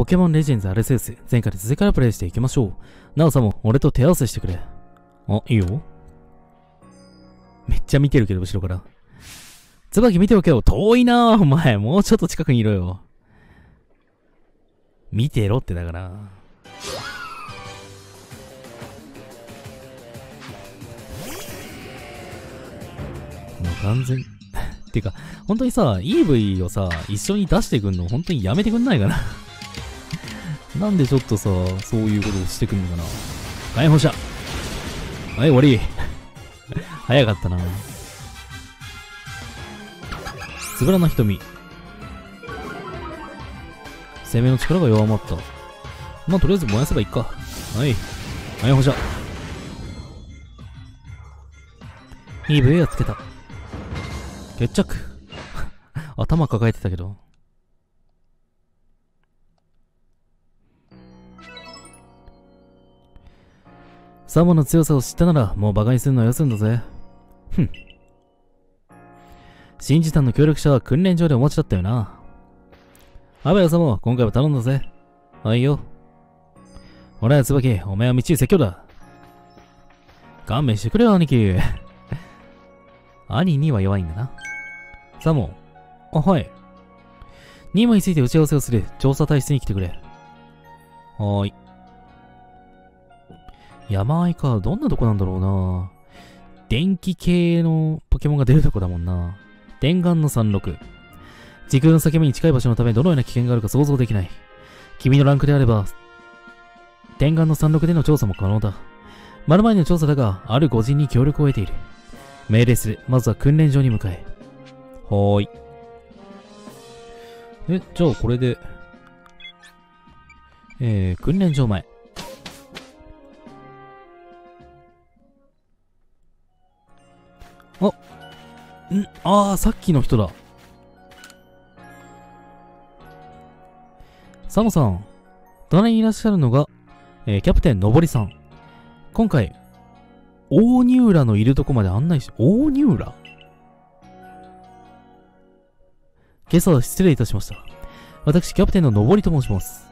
ポケモンレジェンズアルセウス、前回で続きからプレイしていきましょう。なおさんも俺と手合わせしてくれ。あ、いいよ。めっちゃ見てるけど、後ろから。椿見ておけよ。遠いなお前。もうちょっと近くにいろよ。見てろってだから。もう完全 ていうか、本当にさ、EV をさ、一緒に出してくんの、本当にやめてくんないかななんでちょっとさ、そういうことをしてくんのかな解放者はい、終わり 早かったなつぶらな瞳。攻めの力が弱まった。まあ、とりあえず燃やせばいいか。はい。はい、放射。EV をつけた。決着 頭抱えてたけど。サモの強さを知ったなら、もう馬鹿にするのはよすんだぜ。ふん。新時短の協力者は訓練場でお待ちだったよな。アベラ様、今回は頼んだぜ。はいよ。ほら、椿、お前は道説教だ。勘弁してくれよ、兄貴。兄には弱いんだな。サモン。あ、はい。任務について打ち合わせをする。調査体質に来てくれ。はーい。山あいか。どんなとこなんだろうな。電気系のポケモンが出るとこだもんな。電眼の36。時空の裂け目に近い場所のためどのような危険があるか想像できない。君のランクであれば、電眼の36での調査も可能だ。まる前の調査だが、ある御人に協力を得ている。命令する。まずは訓練場に向かえ。はーい。え、じゃあこれで、えー、訓練場前。あ、んああ、さっきの人だ。サモさん、隣にいらっしゃるのが、えー、キャプテンのぼりさん。今回、大ニューラのいるとこまで案内し、大ニューラ今朝は失礼いたしました。私、キャプテンののぼりと申します。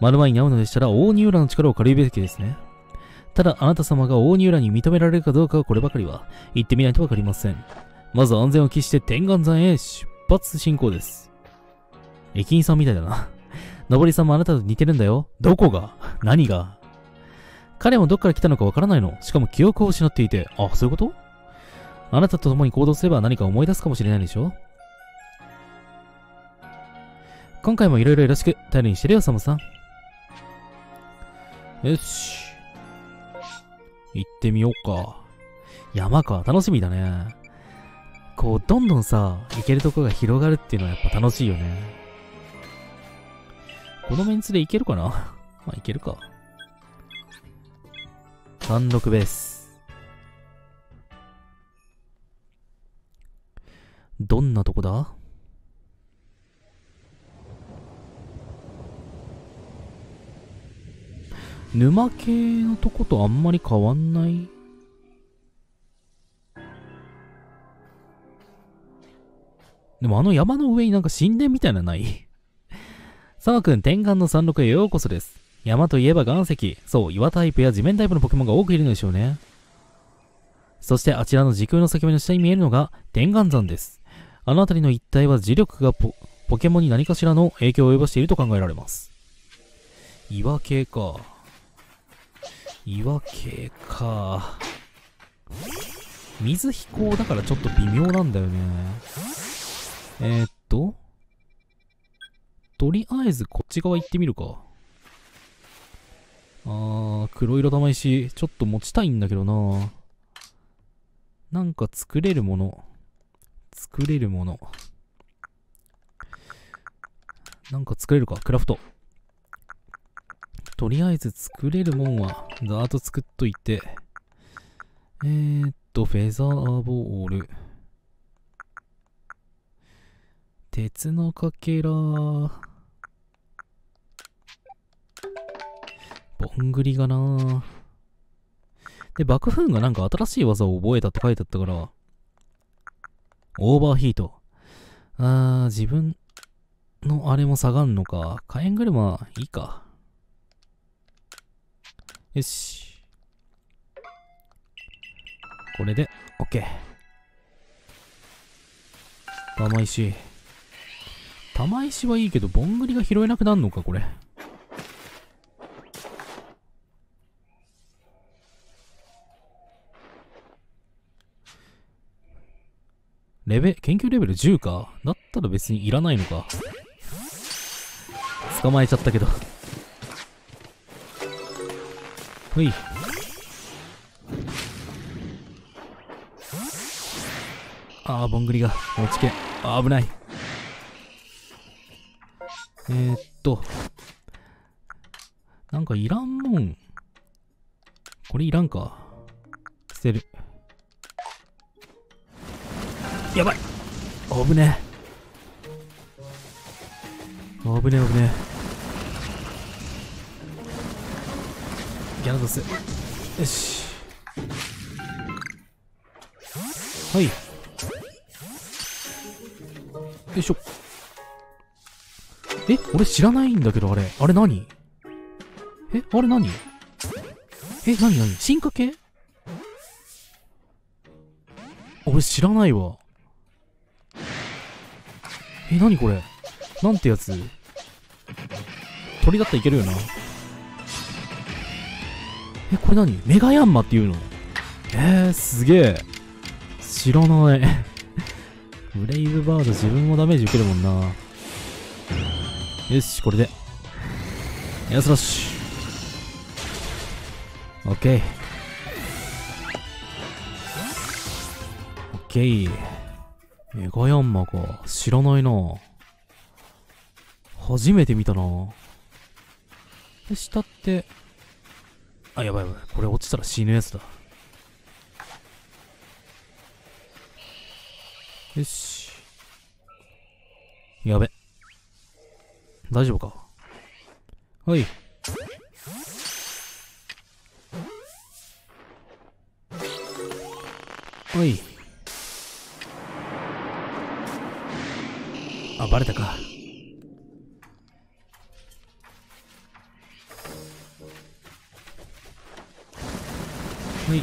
マルマイに会うのでしたら、大ニューラの力を借りるべきですね。ただ、あなた様が大ニューラに認められるかどうかはこればかりは、言ってみないとわかりません。まず安全を期して天眼山へ出発進行です。駅員さんみたいだな。のぼりさんもあなたと似てるんだよ。どこが？何が？彼もどっから来たのかわからないの。しかも記憶を失っていて。あ、そういうこと？あなたと共に行動すれば何か思い出すかもしれないでしょ？今回もいろいろよろしく。頼りにしてるよ、サムさん。よし。行ってみようか。山か。楽しみだね。こう、どんどんさ、行けるとこが広がるっていうのはやっぱ楽しいよね。このメンツで行けるかな？まあ、いけるか。単独ベース。どんなとこだ？沼系のとことあんまり変わんない？でもあの山の上になんか神殿みたいなない？サマくん、天眼の山麓へようこそです。山といえば岩石。そう、岩タイプや地面タイプのポケモンが多くいるのでしょうね。そしてあちらの時空の先目の下に見えるのが天眼山です。あの辺りの一帯は磁力がポポケモンに何かしらの影響を及ぼしていると考えられます。岩系か。岩系か。水飛行だからちょっと微妙なんだよね。えー、っと。とりあえずこっち側行ってみるか。あー、黒色玉石、ちょっと持ちたいんだけどな。なんか作れるもの。作れるもの。なんか作れるか、クラフト。とりあえず作れるもんは、ざーっと作っといて。えー、っと、フェザーボール。鉄のかけら。ボングリがなで、爆風がなんか新しい技を覚えたって書いてあったから、オーバーヒート。あー、自分、のあれも下がんのか。火炎車、いいか。よし。これで、OK。玉石。玉石はいいけど、ぼんぐりが拾えなくなるのか、これ。レベ、研究レベル10か？だったら別にいらないのか。捕まえちゃったけど。ほい。ああ、ぼんぐりが持ちけ。あ危ない。えー、っと。なんかいらんもん。これいらんか。捨てる。やばい危ねえ。危ねえ危ねえ。ギャラドス。よし。はい。よいしょ。え俺知らないんだけど、あれ。あれ何？えあれ何？え何何？進化系？俺知らないわ。え、なにこれ？なんてやつ？鳥だったらいけるよな。え、これ何？メガヤンマっていうの？えー、すげえ。知らない。ブレイブバード自分もダメージ受けるもんな。よし、これで。やすらし。オッケー。オッケー。メガヤンマか。知らないな初めて見たな、下って、あ、やばいやばい。これ落ちたら死ぬやつだ。よし。やべ。大丈夫か？はい。はい。あ、バレたか。はい。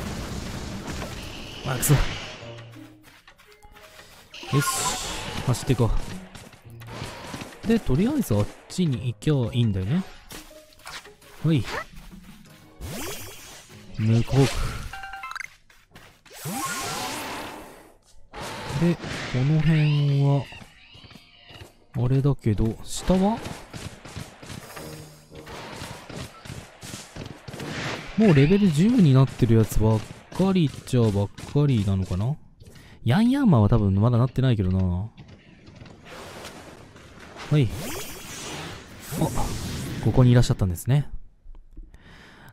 あ、くそ。よし。走っていこう。で、とりあえずあっちに行きゃいいんだよね。はい。向こうで、この辺は、あれだけど、下は？もうレベル10になってるやつばっかりっちゃばっかりなのかな？ヤンヤンマンは多分まだなってないけどな。はい。あ、ここにいらっしゃったんですね。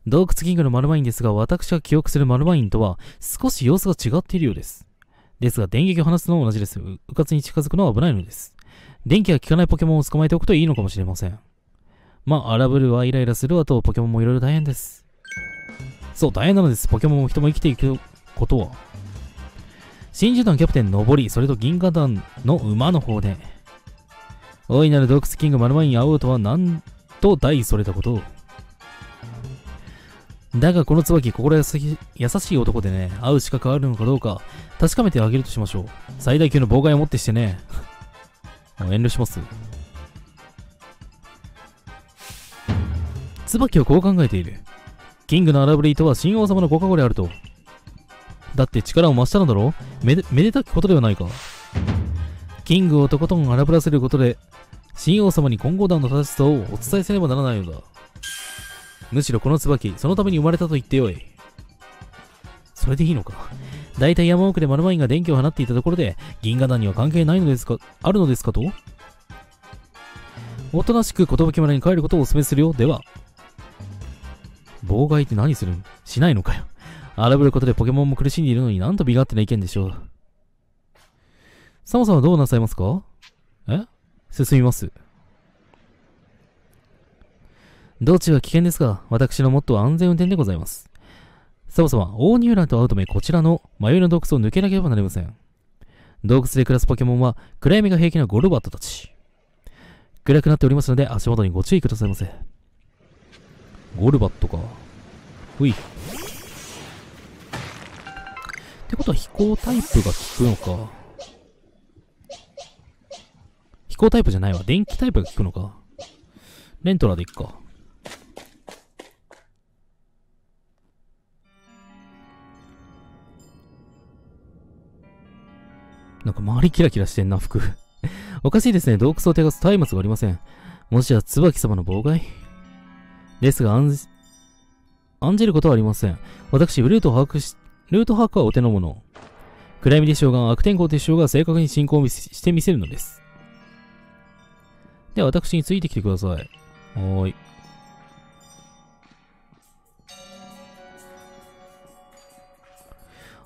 洞窟キングのマルマインですが、私が記憶するマルマインとは少し様子が違っているようです。ですが、電撃を放つのも同じです。うかつに近づくのは危ないのです。電気が効かないポケモンを捕まえておくといいのかもしれません。まあ、荒ぶるはイライラするわと、ポケモンもいろいろ大変です。そう、大変なのです。ポケモンも人も生きていくことは。真珠団キャプテン上り、それと銀河団の馬の方で。大いなる洞窟キングマルマイン会おうとはなんと大それたことを。だがこの椿心優し優しい男でね、会う資格あるのかどうか確かめてあげるとしましょう。最大級の妨害をもってしてね。遠慮します。椿はこう考えている。キングの荒ぶりとは新王様のご加護であると。だって力を増したのだろめでめでたきことではないか。キングをとことん荒ぶらせることで、新王様に混合団の正しさをお伝えせねばならないのだ。むしろこの椿、そのために生まれたと言ってよい。それでいいのか大体山奥でマルマインが電気を放っていたところで、銀河団には関係ないのですか、あるのですかと？おとなしく寿村に帰ることをお勧めするよ。では。妨害って何するん？しないのかよ。荒ぶることでポケモンも苦しんでいるのになんと美勝手な意見でしょう。サモさんはどうなさいますか？え？進みます。道中は危険ですが、私のモットーは安全運転でございます。そもそも、オーニューランと会うため、こちらの迷いの洞窟を抜けなければなりません。洞窟で暮らすポケモンは、暗闇が平気なゴルバットたち。暗くなっておりますので、足元にご注意くださいませ。ゴルバットか。ほい。ってことは飛行タイプが効くのか。飛行タイプじゃないわ。電気タイプが効くのか。レントラでいっか。なんか周りキラキラしてんな、服。おかしいですね。洞窟を手がす松明がありません。もしや、椿様の妨害ですが、案じ案じることはありません。私、ルートを把握し、ルート把握はお手の物。暗闇でしょうが、悪天候でしょうが、正確に進行してみせるのです。では、私についてきてください。はーい。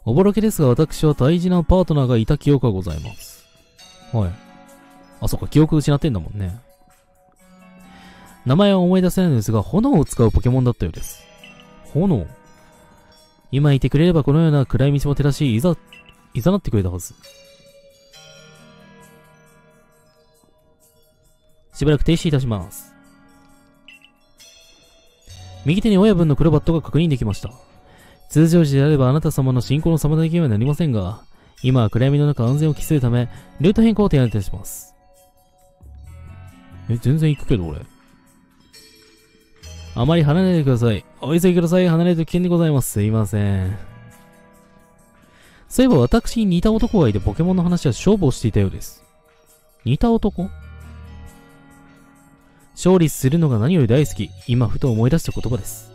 おぼろけですが、私は大事なパートナーがいた記憶がございます。はい。あ、そっか、記憶失ってんだもんね。名前は思い出せないのですが、炎を使うポケモンだったようです。炎？今いてくれればこのような暗い道も照らし、いざ、いざなってくれたはず。しばらく停止いたします。右手に親分のクロバットが確認できました。通常時であればあなた様の進行の妨げにはなりませんが、今は暗闇の中安全を期するため、ルート変更を提案いたします。え、全然行くけど俺。あまり離れないでください。お急ぎください。離れると危険でございます。すいません。そういえば私に似た男がいてポケモンの話は勝負をしていたようです。似た男？勝利するのが何より大好き。今ふと思い出した言葉です。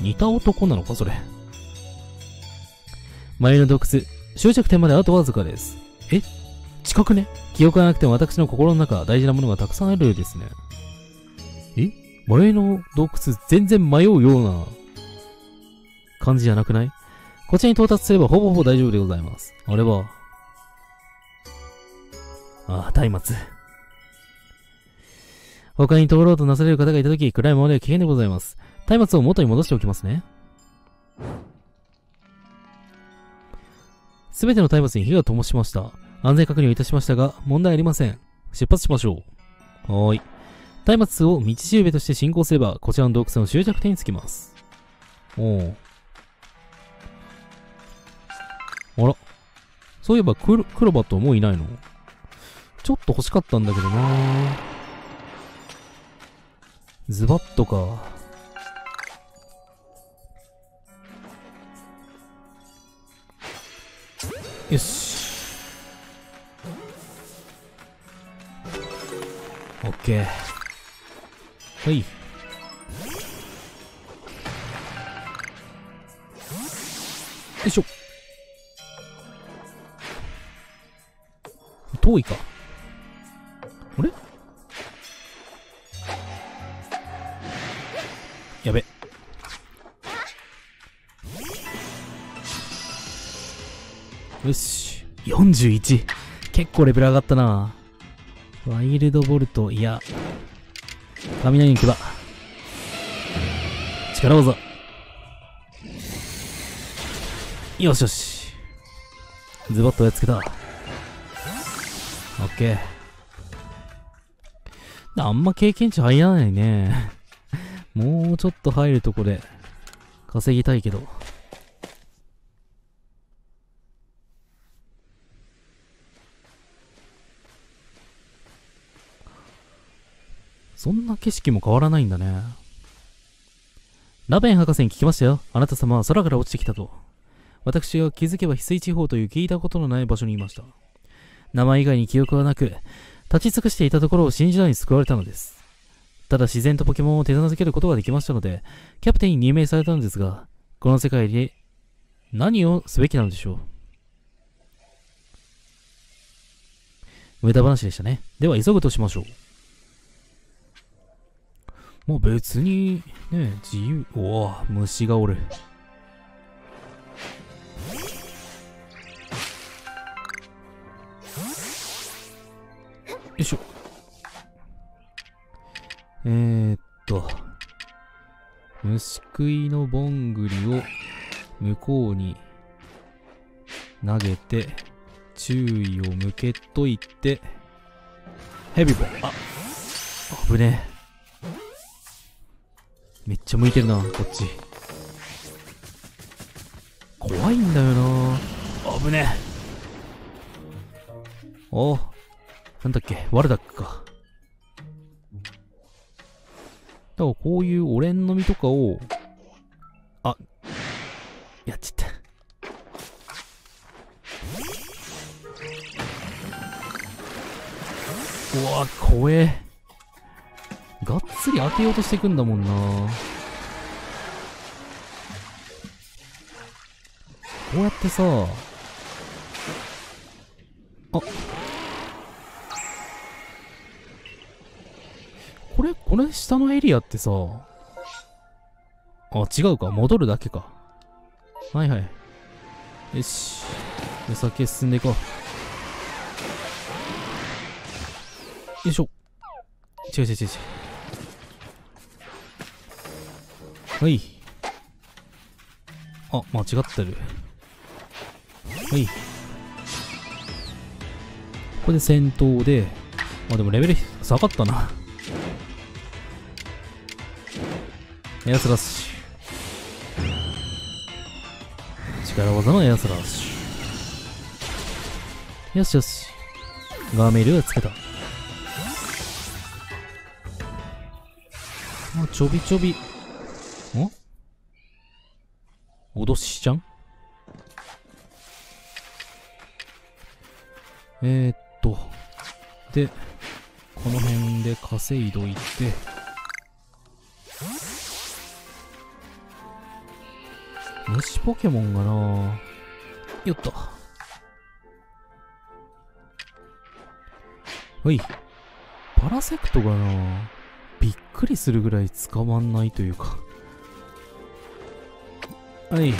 似た男なのかそれ？前の洞窟、終着点まであとわずかです。え？近くね？記憶がなくても私の心の中、大事なものがたくさんあるようですね。え前の洞窟、全然迷うような感じじゃなくない？こちらに到達すればほぼほぼ大丈夫でございます。あれは、ああ、松明。他に通ろうとなされる方がいたとき、暗いままでは危険でございます。松明を元に戻しておきますね。すべての松明に火が灯しました。安全確認をいたしましたが、問題ありません。出発しましょう。はーい。松明を道しるべとして進行すれば、こちらの洞窟の終着点に着きます。おお。あら。そういえばクロ、クロバットもういないの？ちょっと欲しかったんだけどなズバッとか。よし。オッケー。はい。よいしょ。遠いか。あれ？やべ。よし。41。結構レベル上がったな。ワイルドボルト、いや。雷に牙。力技。よしよし。ズバッとやっつけた。オッケー。あんま経験値入らないね。もうちょっと入るとこで稼ぎたいけど。そんな景色も変わらないんだね。ラベン博士に聞きましたよ。あなた様は空から落ちてきたと。私が気づけば翡翠地方という聞いたことのない場所にいました。名前以外に記憶はなく、立ち尽くしていたところを新時代に救われたのです。ただ自然とポケモンを手なずけることができましたので、キャプテンに任命されたのですが、この世界で何をすべきなのでしょう。無駄話でしたね。では急ぐとしましょう。もう別に、ね、自由、おお、虫がおる。よいしょ。えー、っと、虫食いのぼんぐりを向こうに投げて、注意を向けといて、ヘビボあ危ねえ。めっちゃ向いてるなこっち。怖いんだよな。危ねえ。おなんだっけワルダックか。だからこういうオレンの実とかをあやっちゃった。うわ怖えがっつり当てようとしてくんだもんな。こうやってさ。あ。これこれ下のエリアってさ。あ違うか。戻るだけか。はいはい。よし。で先進んでいこう。よいしょ。違う違う違う。はい。あ間違ってる。はい。ここで戦闘でまあでもレベル下がったな。エアスラッシュ。力技のエアスラッシュ。よしよし。ガーメールはつけた。あちょびちょびん脅しちゃん？えー、っとでこの辺で稼いどいて。虫ポケモンがなよっと。はい。パラセクトがなびっくりするぐらい捕まんないというか。はい。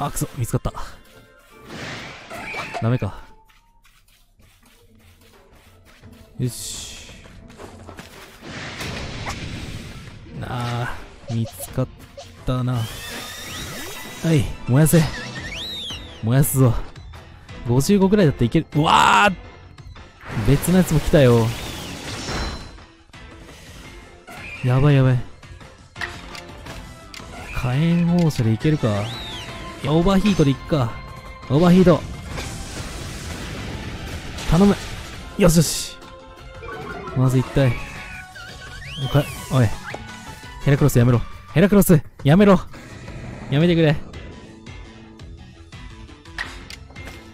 あくそ見つかった。ダメか。よし。あ見つかったな。はい燃やせ。燃やすぞ。55ぐらいだったらいける。うわー別のやつも来たよ。やばいやばい。火炎放射でいけるか。オーバーヒートでいっか。オーバーヒート。頼む。よしよし。まず一体。おかい。ヘラクロスやめろ。ヘラクロスやめろ。やめてくれ。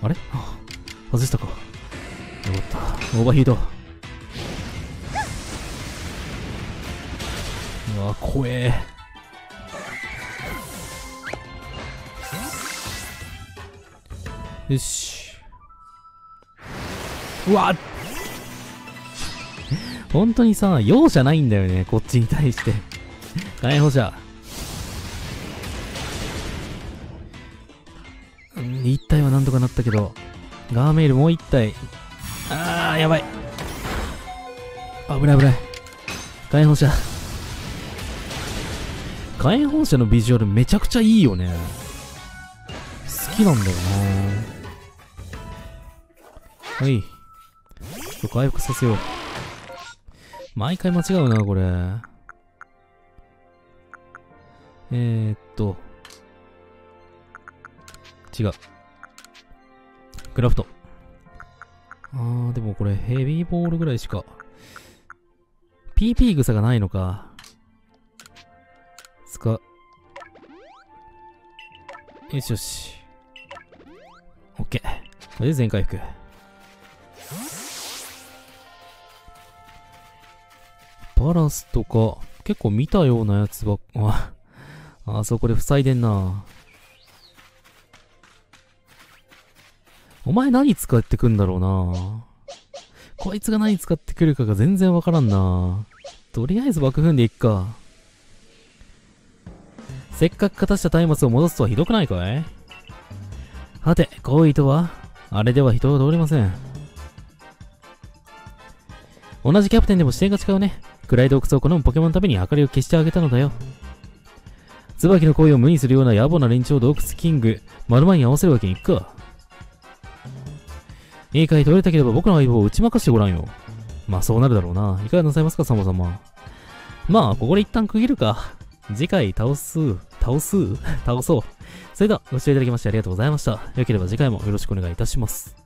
あれ？外したかオーバーヒート。うわ怖え。よし。うわ。本当にさ容赦ないんだよねこっちに対して。火炎放射。1体はなんとかなったけど、ガーメールもう1体。ー、やばい。危ない危ない。火炎放射。火炎放射のビジュアルめちゃくちゃいいよね。好きなんだよなはい。ちょっと回復させよう。毎回間違うな、これ。えー、っと。違う。クラフト。あー、でもこれヘビーボールぐらいしか。PP 草がないのか。つか。よしよし。オッケー。これで全回復。バラスとか、結構見たようなやつばっか、あ、あそこで塞いでんな。お前何使ってくんだろうなこいつが何使ってくるかが全然わからんなとりあえず爆風んでいっか。せっかく片した松明を戻すとはひどくないかい？はて、行為とは？あれでは人は通りません。同じキャプテンでも視点が違うね。暗い洞窟を好むポケモンのために明かりを消してあげたのだよ。椿の声を無にするような野暮な連中を洞窟キング、丸前に合わせるわけにいくか。いいかい、取れたければ僕の相棒を打ち負かしてごらんよ。まあそうなるだろうな。いかがなさいますか、サモ様。まあ、ここで一旦区切るか。次回倒す、倒す？倒そう。それでは、ご視聴いただきましてありがとうございました。よければ次回もよろしくお願いいたします。